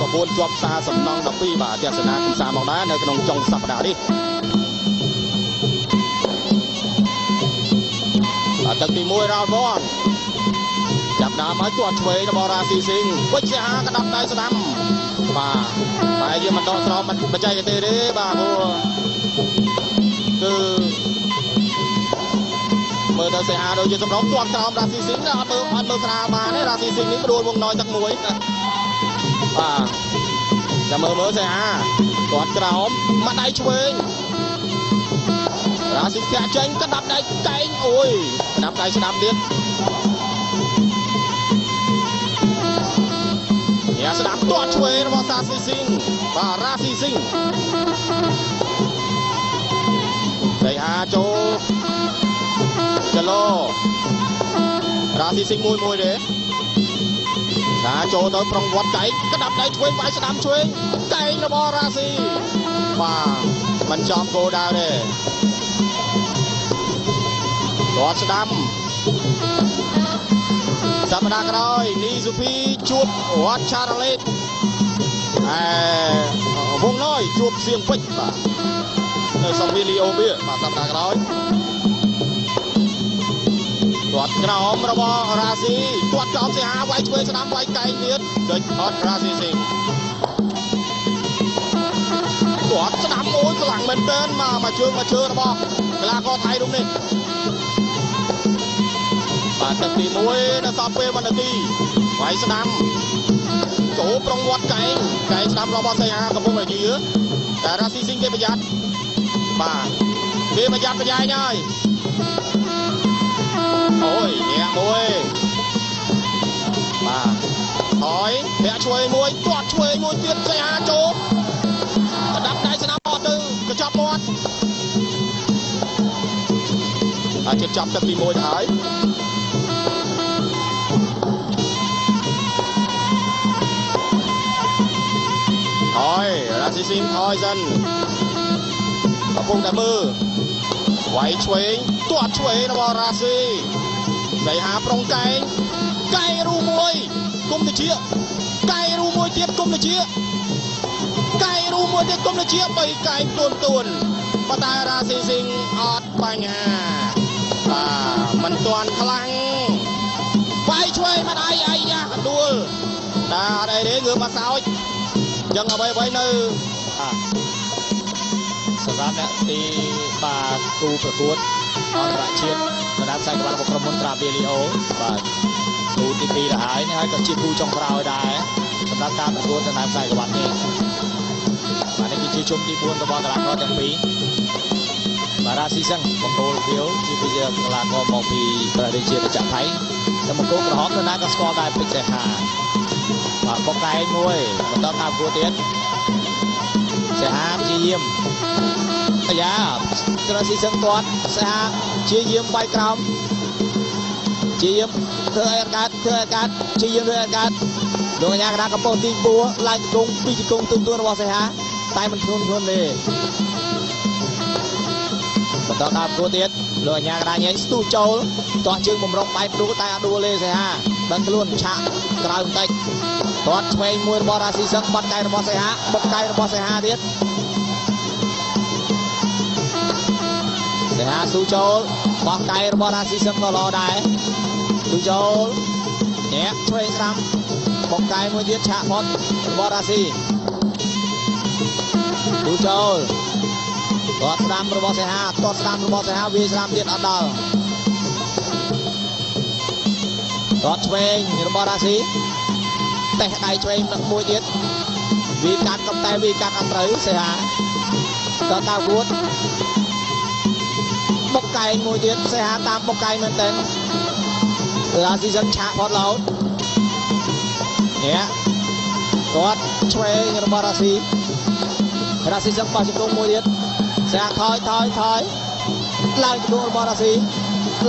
រ៉េ9ជាប់ផ្សារសំណង់12បាទទស្សនាទីផ្សារមកដែរនៅក្នុងចុងសប្តាហ៍នេះបាទទឹកទី1រ៉ោតវ៉នចាប់ដើមហើយទាត់ឆ្វេងរបស់រ៉ាស៊ីស៊ីងវិជ្ជាហាក្តាប់ដៃស្ដាំបាទតែយើងមិនដកស្រង់បច្ចេកទេសទេបាទព្រោះគឺមើលទៅសេហាដូចជាសម្រងទាត់ក្រោមរ៉ាស៊ីស៊ីងអត់មើលអត់មើលស្រាលបានទេរ៉ាស៊ីស៊ីងនេះដួលវងណយទឹកមួយ បាទចាំមើលមើលសេហាទាត់ក្រោមមកដៃឆ្វេងរ៉ាស៊ីធាក់ចេញក្តាប់ដៃកែងអូយក្តាប់ដៃស្ដាប់ទៀតញ៉ាស្ដាប់ទាត់ឆ្វេងរបស់រ៉ាស៊ីស៊ីងបាទរ៉ាស៊ីស៊ីងសេហាចូលចឡូរ៉ាស៊ីស៊ីងមួយមួយទេ ថាចូលទៅប្រងវត្តកែងក្តាប់ដៃឆ្វេងវាយស្ដាំឆ្វេងកែងរបស់រ៉ាស៊ីបាទមិនចំគោលដៅទេគាត់ស្ដាំសប្តាហ៍ក្រោយនីស៊ូភីជួបវត្តឆារ៉ាឡេតអែវងណយជួបសៀងពេជ្របាទនៅសំវីលីអូវាបាទសប្តាហ៍ក្រោយ ទាត់ក្រោមរបស់រ៉ាស៊ីទាត់ក្រោមសេហាវាយឆ្វេងស្ដាំវាយកែងទៀតដូចអត់រ៉ាស៊ីស៊ីងទាត់ស្ដាំអូយខ្លាំងមែនទែនមកមកជើងមកជើងរបស់កីឡាករថៃរូបនេះបាទទឹកទី1នៅសល់ពេល1នាទីវាយស្ដាំចូលប្រងវត្តកែងកែងស្ដាំរបស់សេហាកំពុងតែជឿតែរ៉ាស៊ីស៊ីងគេប្រយ័ត្នបាទគេប្រយ័ត្នប្រយែងហើយ ឆ្វេងមួយទាត់ឆ្វេងមួយទៀតសេហាចូលកដាប់ដៃស្នាមអត់ទៅកញ្ចប់មាត់អាចជិតចាប់ទឹកទី1ទៅហើយថយរ៉ាស៊ីស៊ីមថយសិនកំពុងតែមើលវាយឆ្វេងទាត់ឆ្វេងរបស់រ៉ាស៊ីសៃហាប្រុងកែងកែងរូមួយគុំទៅជាកែងរូមួយ ទៀតគុំទៅជាកែងរូមួយទៀតគុំទៅជាបីកែងទួនទួនប៉ុន្តែរ៉ាស៊ីស៊ីងអត់បញ្ហាបាទមិនទាន់ខ្លាំងវាយឆ្វេងមកដៃអាយ៉ាដួលតែអត់អីទេងើបមកសោចចឹងអ្វីអ្វីនៅសម្រាប់អ្នកទីបាទគូប្រកួតអន្តរជាតិបណ្ដាខ្សែក្បាល់របស់ក្រុមហ៊ុនត្រាបេលីអូបាទគូទី2ទៅហើយនេះហើយក៏ជាគូចុងក្រោយដែរ សម្រាប់ការប្រកួតដំណើរខ្សែក្បាល់នេះបាទនេះគឺជាជុំទី4របស់កីឡាករទាំងពីរបារាស៊ីសឹងបង្គោលវាវជាវិជាកីឡាករមកពីប្រទេសជាប្រចាំថៃតែបង្គោលក្រហមនៅណាក៏ស្គាល់ដែរពេជ្រសេហាបាទបកកែងមួយបន្តការប្រកួតទៀតសេហាព្យាយាមអាយ៉ាត្រស៊ីសឹងទាត់សេហាព្យាយាមបាយក្រោមព្យាយាមធ្វើឲ្យកើតធ្វើឲ្យកើតព្យាយាមធ្វើឲ្យកើត លោកអាញាកណ្ដាលកំពុងទីពួរឡើងជង្គង់ពីជង្គង់ទូទួលរបស់សេហាតែមិនធ្ងន់ធ្ងន់ទេបន្តការប្រកួតទៀតលោកអាញាកណ្ដាលញ៉ែងស្ទុះចូលទាស់ជើងបំរុងបែបដួលតែអត់ដួលទេសេហាដឹងខ្លួនឆាក់ក្រៅបន្តិចទាត់ឆ្វេងមួយរបស់រាស៊ីសឹងបាត់កែរបស់សេហាបុកកែរបស់សេហាទៀតសេហាស៊ូចូលបោះកែរបស់រាស៊ីសឹងក៏ល្អដែរស៊ូចូលញាក់ឆ្វេងស្ដាំ បុកកែមួយទៀតឆាក់ផុតរបស់រាស៊ីស៊ូចូលទាត់ស្ដាំរបស់សេហាទាត់ស្ដាំរបស់សេហាវាស្ដាំទៀតអត់ដល់ទាត់ឆ្វេងរបស់រាស៊ីតេះដៃឆ្វេងមួយទៀតវាកាត់ក៏តែវាកាត់អត់ត្រូវសេហាតតៅគួតបុកកែងមួយទៀតសេហាតាមបុកកែងមែនតើរាស៊ីសិនឆាកផុតឡោត នេះគាត់ឆ្វេងរបស់រ៉ាស៊ីរ៉ាស៊ីចង់បោះជង្គង់មួយទៀតសាថយថយថយឡើងទទួលរបស់រ៉ាស៊ី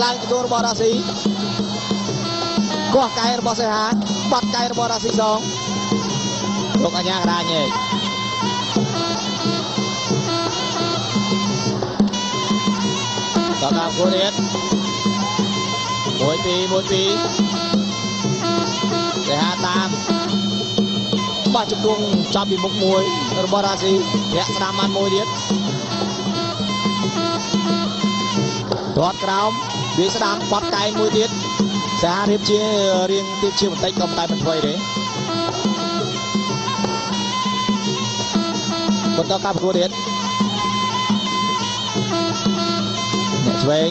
ឡើងទទួលរបស់រ៉ាស៊ីកោះកែរបស់សេហាបាត់កែរបស់រ៉ាស៊ីសងលោកអញ្ញាក្រាញឯងតតាមគូរៀត1 2 1 2 គេហៅតាមបោះជង្គង់ចាប់ពីមុខមួយរបស់រាស៊ីប្រាក់ស្ដាំបានមួយទៀតទាត់ក្រោមវាស្ដាំបត់កែងមួយទៀតសារៀបជារៀងទៀតជាបន្តិចក៏តែមិនធ្វើទេបន្តការប្រកួតទៀតអ្នកឆ្វេង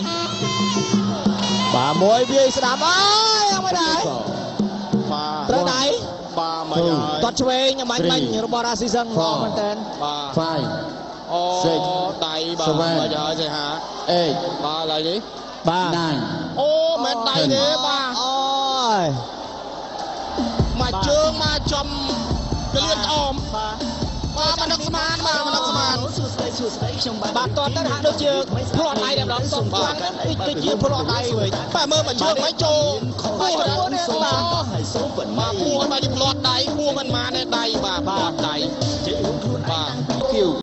បាទមួយវាស្ដាំអើយអត់បានដែរ 2គាត់ឆ្វេងបាញ់បាញ់របស់រ៉ាស៊ីសឹងផងមែនតើបាទ5អូដៃបាទបាទហើយសេហា8បាទឡើយនេះបាទ9អូមែនដៃទេបាទអូយ បាទតទៅហាក់ដូចជាផ្លាត់ដៃតែម្ដងសុំខ្លាំងណាស់ដូចជាផ្លាត់ដៃវិញបាទមើលមកជើងមកចូលពោះពោះបាទនេះបាទបាទពោះបាទជាផ្លាត់ដៃពោះមិនមកទេដៃបាទផ្លាត់ដៃបាទ Q